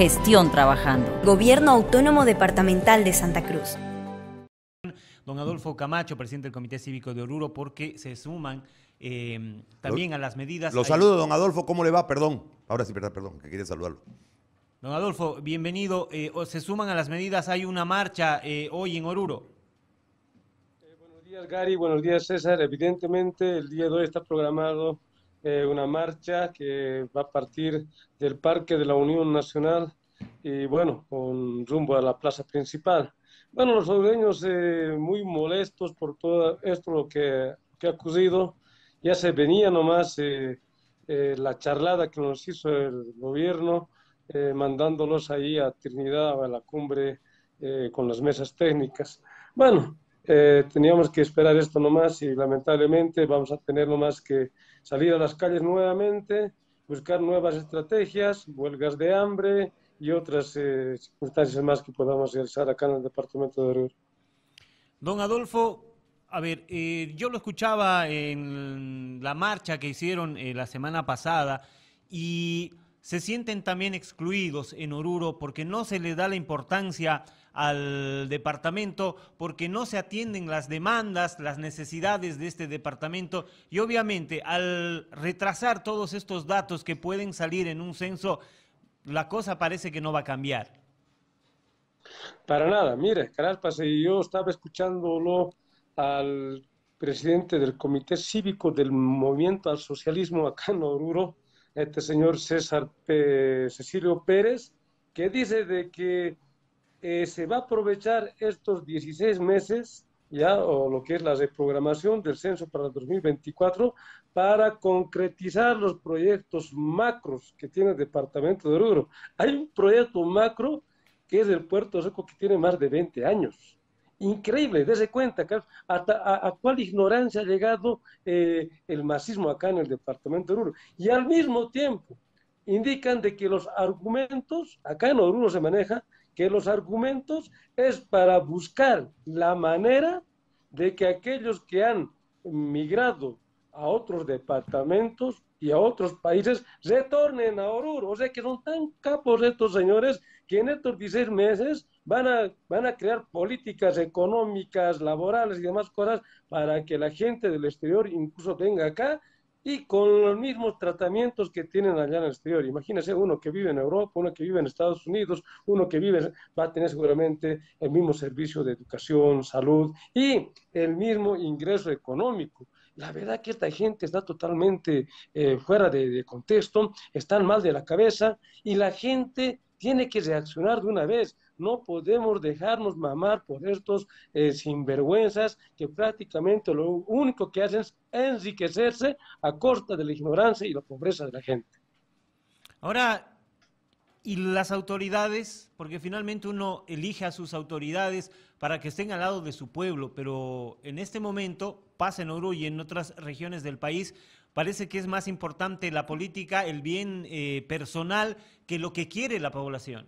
gestión trabajando. Gobierno Autónomo Departamental de Santa Cruz. Don Adolfo Camacho, presidente del Comité Cívico de Oruro, porque se suman eh, también a las medidas. Lo saludo, don Adolfo, ¿cómo le va? Perdón. Ahora sí, perdón, perdón, que quería saludarlo. Don Adolfo, bienvenido. Eh, se suman a las medidas, hay una marcha eh, hoy en Oruro. buenos días, Gary. Buenos días, César. Evidentemente, el día de hoy está programado una marcha que va a partir del Parque de la Unión Nacional y, bueno, con rumbo a la plaza principal. Bueno, los orureños muy molestos por todo esto lo que, que ha ocurrido. Ya se venía nomás la charlada que nos hizo el gobierno eh, mandándolos ahí a Trinidad, a la cumbre eh, con las mesas técnicas. Bueno, eh, teníamos que esperar esto nomás y lamentablemente vamos a tener nomás que salir a las calles nuevamente, buscar nuevas estrategias, huelgas de hambre y otras circunstancias más que podamos realizar acá en el departamento de Oruro. Don Adolfo, a ver, yo lo escuchaba en la marcha que hicieron la semana pasada y se sienten también excluidos en Oruro porque no se le da la importancia al departamento, porque no se atienden las demandas, las necesidades de este departamento y obviamente al retrasar todos estos datos que pueden salir en un censo, la cosa parece que no va a cambiar. Para nada, mire, Caraspas, yo estaba escuchándolo al presidente del Comité Cívico del Movimiento al Socialismo acá en Oruro, este señor César Cecilio Pérez, que dice de que eh, se va a aprovechar estos 16 meses, ya, o lo que es la reprogramación del censo para el 2024, para concretizar los proyectos macros que tiene el departamento de Oruro. Hay un proyecto macro que es el Puerto Seco que tiene más de 20 años increíble, dése cuenta, hasta a, cuál ignorancia ha llegado eh, el masismo acá en el departamento de Oruro. Y al mismo tiempo indican de que los argumentos, acá en Oruro se maneja, que los argumentos es para buscar la manera de que aquellos que han migrado a otros departamentos y a otros países retornen a Oruro. O sea que son tan capos estos señores que en estos 16 meses van a, van a crear políticas económicas, laborales y demás cosas para que la gente del exterior incluso venga acá y con los mismos tratamientos que tienen allá en el exterior. Imagínese uno que vive en Europa, uno que vive en Estados Unidos, uno que vive, va a tener seguramente el mismo servicio de educación, salud y el mismo ingreso económico. La verdad que esta gente está totalmente eh, fuera de, contexto, están mal de la cabeza y la gente tiene que reaccionar de una vez. No podemos dejarnos mamar por estos eh, sinvergüenzas que prácticamente lo único que hacen es enriquecerse a costa de la ignorancia y la pobreza de la gente. Ahora, ¿y las autoridades? Porque finalmente uno elige a sus autoridades para que estén al lado de su pueblo, pero en este momento, pasa en Oro y en otras regiones del país, parece que es más importante la política, el bien eh, personal, que lo que quiere la población.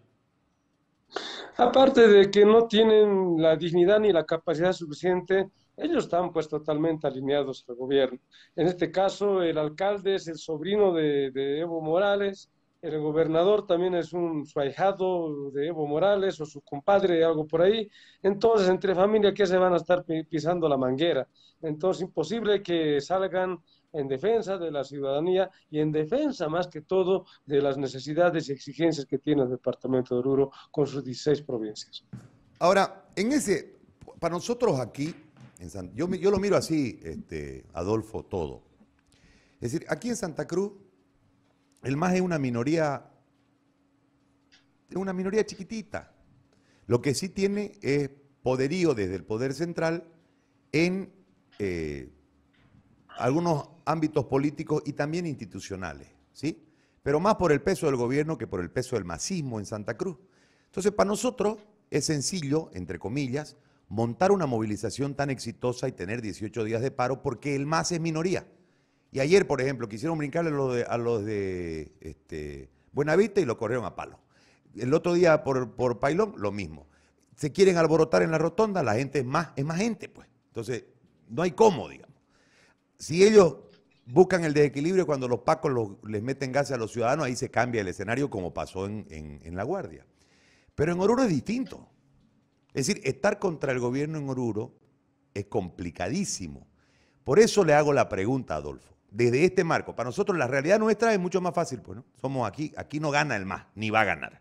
Aparte de que no tienen la dignidad ni la capacidad suficiente, ellos están pues totalmente alineados al gobierno. En este caso, el alcalde es el sobrino de, Evo Morales, el gobernador también es un su ahijado de Evo Morales o su compadre, algo por ahí. Entonces, entre familia, ¿qué se van a estar pisando la manguera? Entonces, imposible que salgan en defensa de la ciudadanía y en defensa más que todo de las necesidades y exigencias que tiene el departamento de Oruro con sus 16 provincias. Ahora, en ese, para nosotros aquí, en yo, yo, lo miro así, este, Adolfo, todo. Es decir, aquí en Santa Cruz, el MAS es una minoría, es una minoría chiquitita. Lo que sí tiene es poderío desde el poder central en eh, algunos ámbitos políticos y también institucionales, ¿sí? Pero más por el peso del gobierno que por el peso del masismo en Santa Cruz. Entonces, para nosotros es sencillo, entre comillas, montar una movilización tan exitosa y tener 18 días de paro porque el MAS es minoría. Y ayer, por ejemplo, quisieron brincarle a los de, este, Buenavista y lo corrieron a palo. El otro día por, por Pailón, lo mismo. Se quieren alborotar en la rotonda, la gente es más, es más gente, pues. Entonces, no hay cómo, digamos. Si ellos buscan el desequilibrio cuando los pacos les meten gas a los ciudadanos, ahí se cambia el escenario como pasó en, en La Guardia. Pero en Oruro es distinto. Es decir, estar contra el gobierno en Oruro es complicadísimo. Por eso le hago la pregunta, Adolfo. Desde este marco, para nosotros la realidad nuestra es mucho más fácil, pues, ¿no? Somos aquí, aquí no gana el más, ni va a ganar.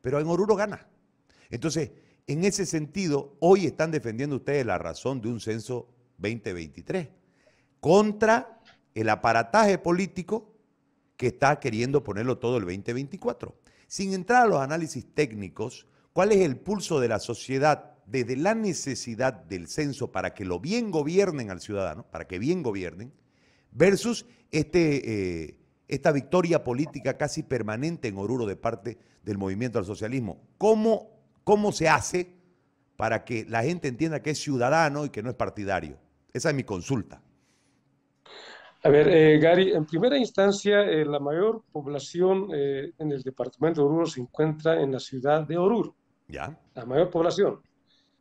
Pero en Oruro gana. Entonces, en ese sentido, hoy están defendiendo ustedes la razón de un censo 2023 contra el aparataje político que está queriendo ponerlo todo el 2024. Sin entrar a los análisis técnicos, ¿cuál es el pulso de la sociedad desde la necesidad del censo para que lo bien gobiernen al ciudadano, para que bien gobiernen, versus este, eh, esta victoria política casi permanente en Oruro de parte del movimiento al socialismo? ¿Cómo, ¿Cómo se hace para que la gente entienda que es ciudadano y que no es partidario? Esa es mi consulta. A ver, eh, Gary, en primera instancia, eh, la mayor población eh, en el departamento de Oruro se encuentra en la ciudad de Oruro. Ya. La mayor población.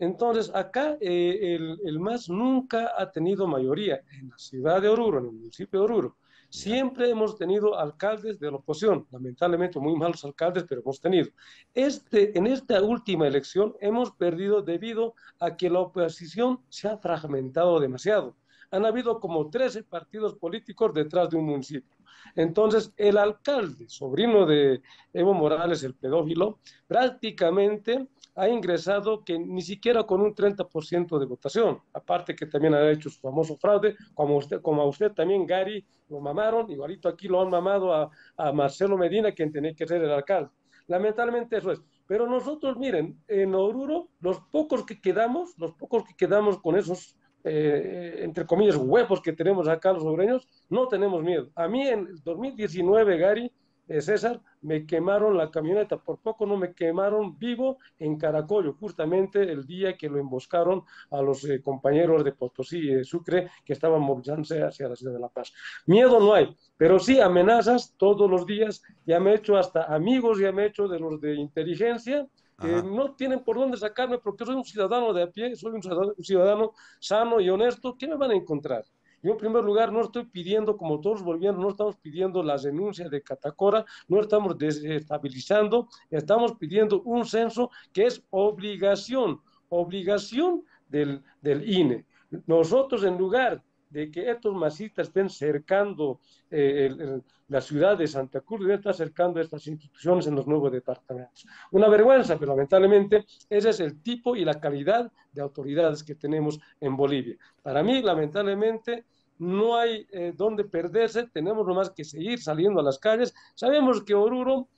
Entonces, acá el, el, MAS nunca ha tenido mayoría en la ciudad de Oruro, en el municipio de Oruro. Siempre hemos tenido alcaldes de la oposición, lamentablemente muy malos alcaldes, pero hemos tenido. Este, en esta última elección hemos perdido debido a que la oposición se ha fragmentado demasiado han habido como 13 partidos políticos detrás de un municipio. Entonces, el alcalde, sobrino de Evo Morales, el pedófilo, prácticamente ha ingresado que ni siquiera con un 30% de votación, aparte que también ha hecho su famoso fraude, como, usted, como a usted también, Gary, lo mamaron, igualito aquí lo han mamado a, a Marcelo Medina, quien tenía que ser el alcalde. Lamentablemente eso es. Pero nosotros, miren, en Oruro, los pocos que quedamos, los pocos que quedamos con esos eh, entre comillas, huevos que tenemos acá los obreños, no tenemos miedo. A mí en el 2019, Gary, eh, César, me quemaron la camioneta, por poco no me quemaron vivo en Caracollo, justamente el día que lo emboscaron a los eh, compañeros de Potosí y de Sucre que estaban movilizándose hacia la ciudad de La Paz. Miedo no hay, pero sí amenazas todos los días, ya me he hecho hasta amigos, ya me he hecho de los de inteligencia, que no tienen por dónde sacarme porque soy un ciudadano de a pie, soy un ciudadano, sano y honesto, ¿qué me van a encontrar? Yo en primer lugar no estoy pidiendo, como todos los bolivianos, no estamos pidiendo las denuncias de Catacora, no estamos desestabilizando, estamos pidiendo un censo que es obligación, obligación del, del INE. Nosotros en lugar de que estos masistas estén cercando eh, la ciudad de Santa Cruz, deben estar cercando estas instituciones en los nuevos departamentos. Una vergüenza, pero lamentablemente ese es el tipo y la calidad de autoridades que tenemos en Bolivia. Para mí, lamentablemente, no hay eh, dónde perderse, tenemos nomás que seguir saliendo a las calles. Sabemos que Oruro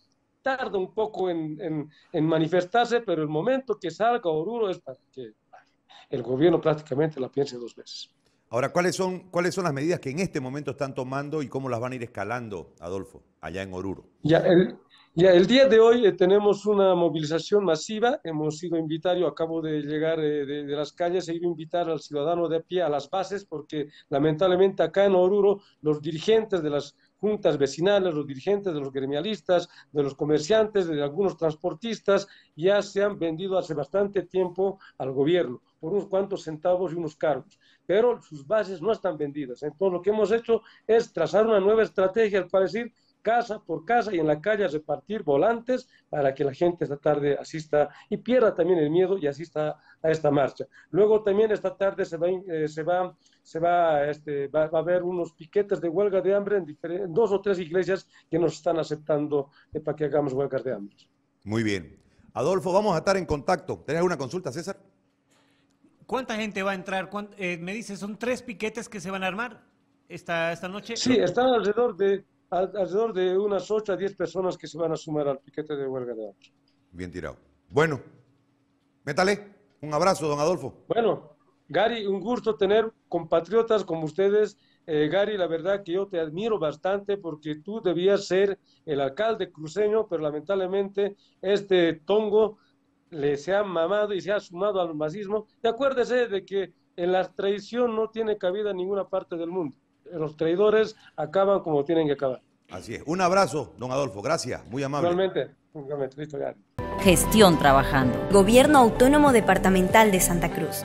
tarda un poco en manifestarse, pero el momento que salga Oruro es para que el gobierno prácticamente la piense dos veces. Ahora, ¿cuáles son, ¿cuáles son las medidas que en este momento están tomando y cómo las van a ir escalando, Adolfo, allá en Oruro? Ya, el, día de hoy eh, tenemos una movilización masiva. Hemos sido invitados, acabo de llegar eh, de, de, las calles, he ido a invitar al ciudadano de pie a las bases, porque lamentablemente acá en Oruro los dirigentes de las juntas vecinales, los dirigentes de los gremialistas, de los comerciantes, de algunos transportistas, ya se han vendido hace bastante tiempo al gobierno por unos cuantos centavos y unos cargos pero sus bases no están vendidas. Entonces, lo que hemos hecho es trazar una nueva estrategia, al parecer, casa por casa y en la calle repartir volantes para que la gente esta tarde asista y pierda también el miedo y asista a esta marcha. Luego también esta tarde se va, eh, se va, se va, este, va, a haber unos piquetes de huelga de hambre en, dos o tres iglesias que nos están aceptando eh, para que hagamos huelgas de hambre. Muy bien. Adolfo, vamos a estar en contacto. ¿Tenés alguna consulta, César? ¿Cuánta gente va a entrar? Eh, me dice, ¿son tres piquetes que se van a armar esta, esta noche? Sí, están alrededor de, alrededor de unas 8 a 10 personas que se van a sumar al piquete de huelga de hambre. Bien tirado. Bueno, métale. Un abrazo, don Adolfo. Bueno, Gary, un gusto tener compatriotas como ustedes. Eh, Gary, la verdad que yo te admiro bastante porque tú debías ser el alcalde cruceño, pero lamentablemente este tongo le se ha mamado y se ha sumado al masismo. Y acuérdese de que en la traición no tiene cabida en ninguna parte del mundo. Los traidores acaban como tienen que acabar. Así es. Un abrazo, don Adolfo. Gracias. Muy amable. Igualmente. Igualmente. Listo, ya. Gestión trabajando. Gobierno Autónomo Departamental de Santa Cruz.